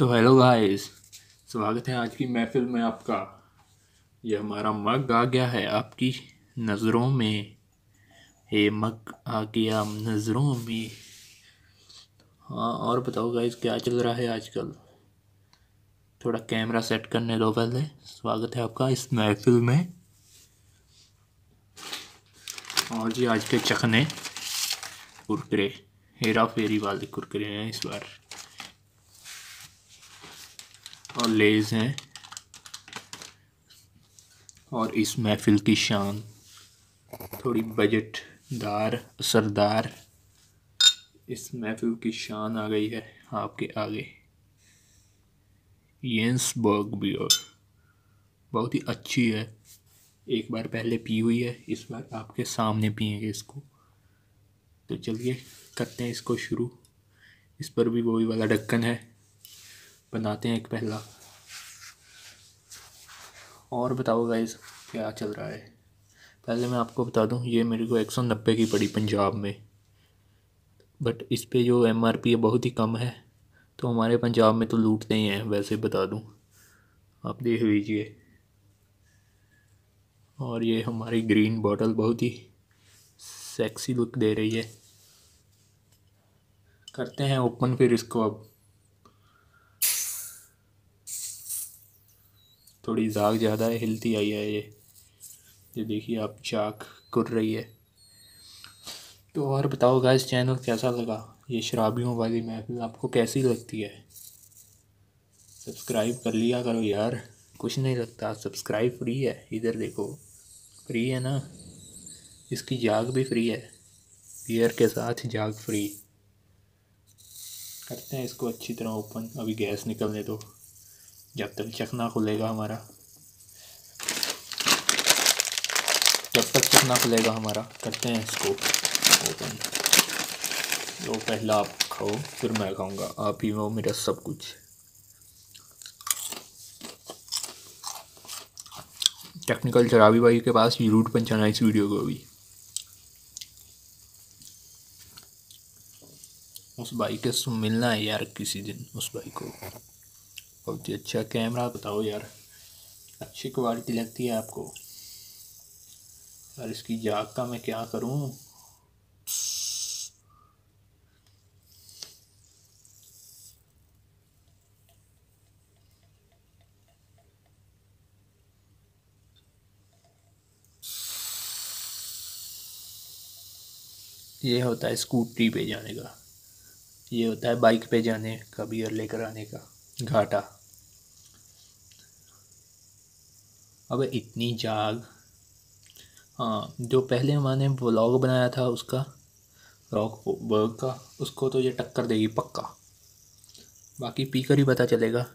तो hello guys स्वागत है आज की महफिल में आपका। ये हमारा मग आ गया है आपकी नज़रों में। हे मग आ गया नज़रों में। हाँ और बताओ गाइस क्या चल रहा है आजकल? थोड़ा कैमरा सेट करने दो पहले। स्वागत है आपका इस महफिल में। और जी, आज के चखने कुरकुरे। हेरा फेरी वाले कुरकुरे हैं इस बार। और लेज हैं। और इस महफिल की शान। थोड़ी बजटदार, असरदार इस महफिल की शान आ गई है आपके आगे। येंसबर्ग बियर बहुत ही अच्छी है। एक बार पहले पी हुई है, इस बार आपके सामने पिएँगे इसको। तो चलिए करते हैं इसको शुरू। इस पर भी वही वाला ढक्कन है। बनाते हैं एक पहला। और बताओ गाइज़ क्या चल रहा है? पहले मैं आपको बता दूँ, ये मेरे को एक सौ नब्बे की पड़ी पंजाब में। बट इस पर जो एम आर पी है, बहुत ही कम है। तो हमारे पंजाब में तो लूटते ही हैं, वैसे बता दूँ। आप देख लीजिए। और ये हमारी ग्रीन बॉटल बहुत ही सेक्सी लुक दे रही है। करते हैं ओपन फिर इसको अब। थोड़ी जाग ज़्यादा है हिलती आई है ये। ये देखिए, आप चाक कर रही है। तो और बताओ गाइस चैनल कैसा लगा? ये शराबियों वाली महफिल आपको कैसी लगती है? सब्सक्राइब कर लिया करो यार। कुछ नहीं लगता सब्सक्राइब फ्री है। इधर देखो फ्री है ना? इसकी जाग भी फ्री है। बियर के साथ जाग फ्री करते हैं इसको अच्छी तरह ओपन अभी गैस निकलने दो। जब तक चखना खुलेगा हमारा। जब तक चखना खुलेगा हमारा, करते हैं इसको ओपन तो पहला आप खाओ, फिर मैं खाऊँगा। आप ही वो मेरा सब कुछ। टेक्निकल शराबी भाई के पास ज़रूर पहुंचाना इस वीडियो को भी उस भाई के मिलना है यार किसी दिन, उस भाई को। बहुत ही अच्छा कैमरा बताओ यार। अच्छी क्वालिटी लगती है आपको। और इसकी जाग का मैं क्या करूँ? ये होता है स्कूटी पे जाने का। ये होता है बाइक पे जाने का बियर लेकर आने का। घाटा। अब इतनी जाग। हाँ जो पहले मैंने ब्लॉग बनाया था उसका रॉक बर्ग का, उसको तो ये टक्कर देगी पक्का। बाकी पीकर ही पता चलेगा।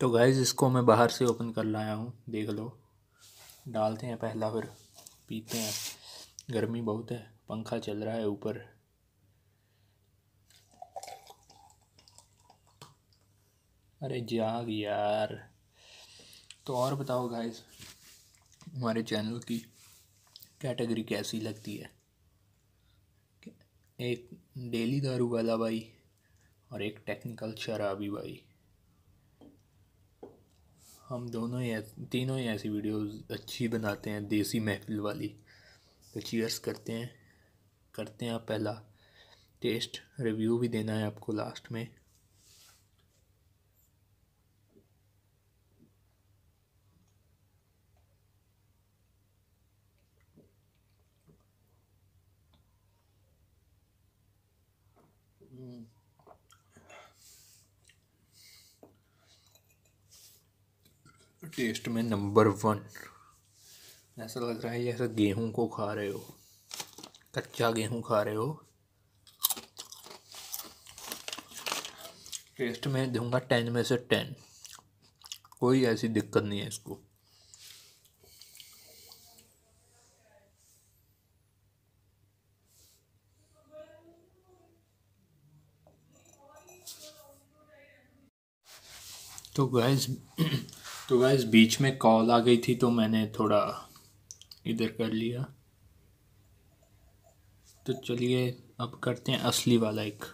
तो गाइज़ इसको मैं बाहर से ओपन कर लाया हूँ, देख लो। डालते हैं पहला फिर, पीते हैं। गर्मी बहुत है, पंखा चल रहा है ऊपर। अरे जाग यार। तो और बताओ गाइज़ हमारे चैनल की कैटेगरी कैसी लगती है? एक डेली दारू वाला भाई और एक टेक्निकल शराबी भाई। हम दोनों ही तीनों ही ऐसी वीडियोस अच्छी बनाते हैं, देसी महफिल वाली। तो चीयर्स करते हैं करते हैं आप पहला। टेस्ट रिव्यू भी देना है आपको लास्ट में। टेस्ट में नंबर वन ऐसा लग रहा है जैसे गेहूँ को खा रहे हो। कच्चा गेहूँ खा रहे हो। टेस्ट में दूँगा टेन में से टेन कोई ऐसी दिक्कत नहीं है इसको। तो गैस तो गाइस बीच में कॉल आ गई थी तो मैंने थोड़ा इधर कर लिया। तो चलिए, अब करते हैं असली वाला एक।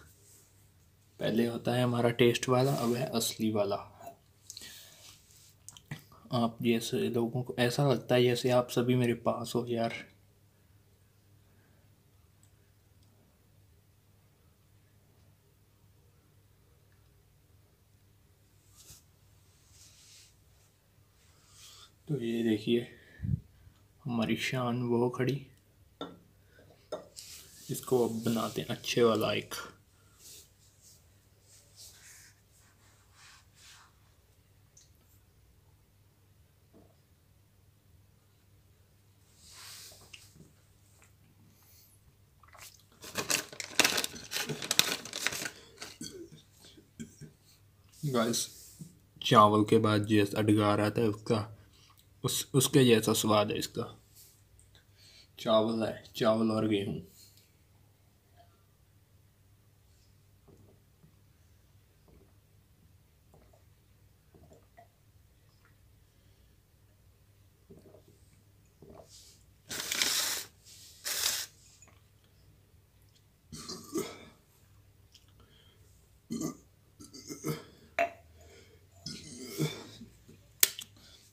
पहले होता है हमारा टेस्ट वाला, अब है असली वाला। आप जैसे लोगों को, ऐसा लगता है जैसे आप सभी मेरे पास हो यार। तो ये देखिए, हमारी शान वो खड़ी। इसको अब बनाते हैं अच्छे वाला एक। गाइस, चावल के बाद जैसा अडगा रहा था उसका उस उसके जैसा स्वाद है इसका चावल है चावल और गेहूँ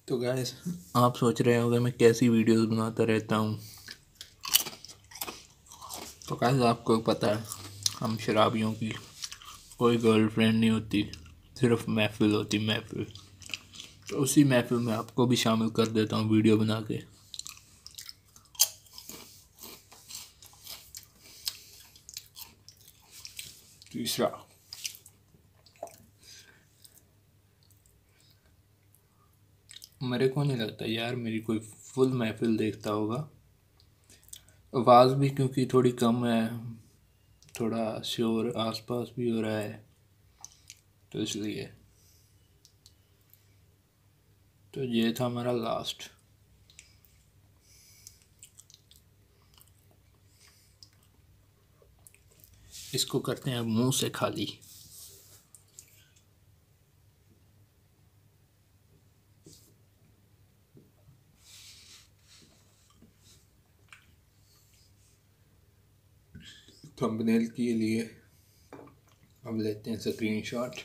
तो गैस आप सोच रहे होंगे मैं कैसी वीडियोस बनाता रहता हूँ। तो गैस आपको पता है हम शराबियों की कोई गर्लफ्रेंड नहीं होती सिर्फ़ महफिल होती महफिल। तो उसी महफिल में आपको भी शामिल कर देता हूँ वीडियो बना के। तीसरा मेरे को नहीं लगता यार, मेरी कोई फुल महफिल देखता होगा। आवाज़ भी क्योंकि थोड़ी कम है, थोड़ा शोर आसपास भी हो रहा है तो इसलिए। तो ये था हमारा लास्ट इसको करते हैं मुँह से खाली। थंबनेल के लिए। अब लेते हैं स्क्रीन शॉट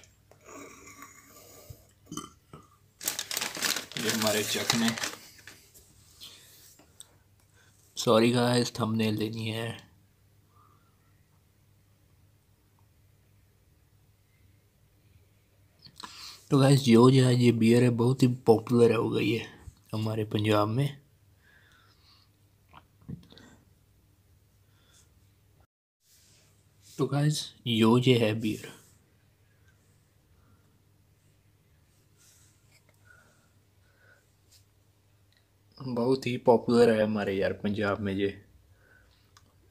ये हमारे चखने सॉरी गाइस थंबनेल लेनी है। तो गाइस जो जो है ये बियर है, बहुत ही पॉपुलर हो गई है हमारे पंजाब में। तो गाइस यो ये है बियर बहुत ही पॉपुलर है हमारे यार पंजाब में ये.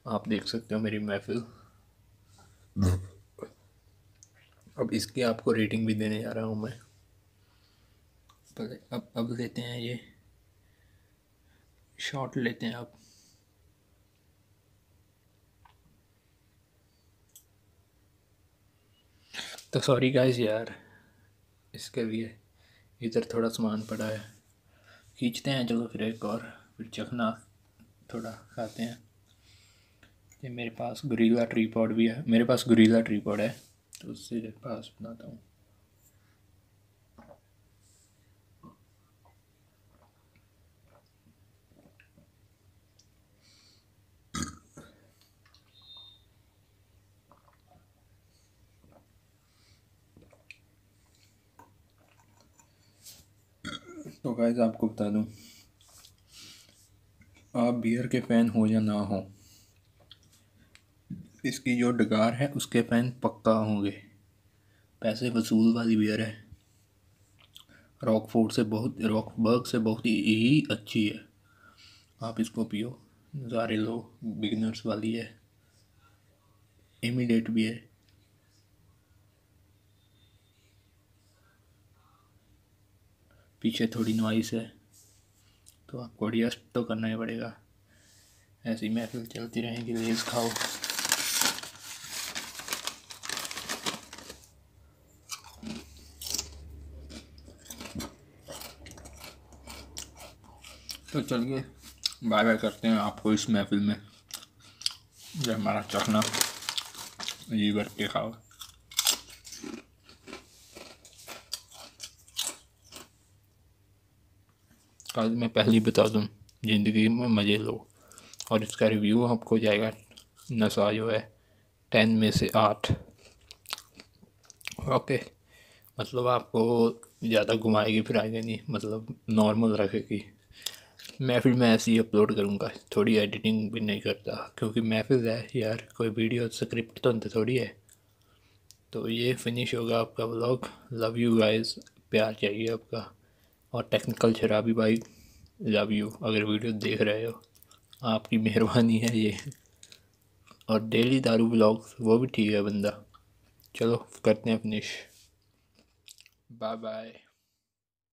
आप देख सकते हो मेरी महफिल. अब इसकी आपको रेटिंग भी देने जा रहा हूँ मैं. अब अब लेते हैं ये. शॉट लेते हैं आप. तो सॉरी गाइस यार, इसके लिए इधर थोड़ा सामान पड़ा है। खींचते हैं चलो फिर एक और, फिर चखना, थोड़ा खाते हैं। ये मेरे पास गुरीला ट्रीपॉड भी है, मेरे पास गुरीला ट्रीपॉड है तो उससे पास बनाता हूँ। तो गाइज़ आपको बता दूँ, आप बियर के फ़ैन हो या ना हो, इसकी जो डगार है, उसके फ़ैन पक्का होंगे। पैसे वसूल वाली बियर है। रॉक फोर्ड से बहुत रॉक बर्ग से बहुत ही अच्छी है। आप इसको पियो। ज़ारे लो बिगनर्स वाली है। इमीडिएट भी है। पीछे थोड़ी नॉइस है। तो आपको एडजस्ट तो करना ही पड़ेगा। ऐसी महफिल चलती रहेगी लेस खाओ। तो चलिए बाय बाय करते हैं आपको इस महफिल में। ये हमारा चखना जी भर के खाओ। कल मैं पहले ही बता दूँ, ज़िंदगी में मज़े लो। और इसका रिव्यू आपको जाएगा, नशा जो है टेन में से आठ। ओके मतलब आपको ज़्यादा घुमाएगी, फिराएगी नहीं मतलब नॉर्मल रखेगी। महफिल में ऐसे ही अपलोड करूँगा, थोड़ी एडिटिंग भी नहीं करता, क्योंकि महफिल है यार, कोई वीडियो स्क्रिप्ट तो अंत थोड़ी है। तो ये फिनिश होगा आपका ब्लॉग लव यू गाइस प्यार चाहिए आपका। और टेक्निकल शराबी भाई लव यू अगर वीडियो देख रहे हो, आपकी मेहरबानी है ये। और डेली दारू ब्लॉग्स वो भी ठीक है बंदा। चलो, करते हैं फिनिश बाय बाय